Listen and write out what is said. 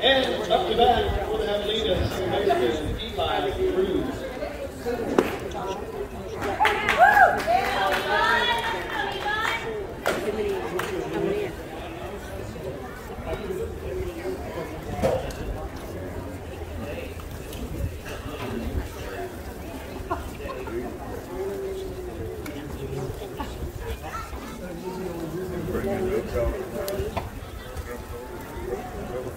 And up to bat, we'll have lead us, second baseman Eli Cruz.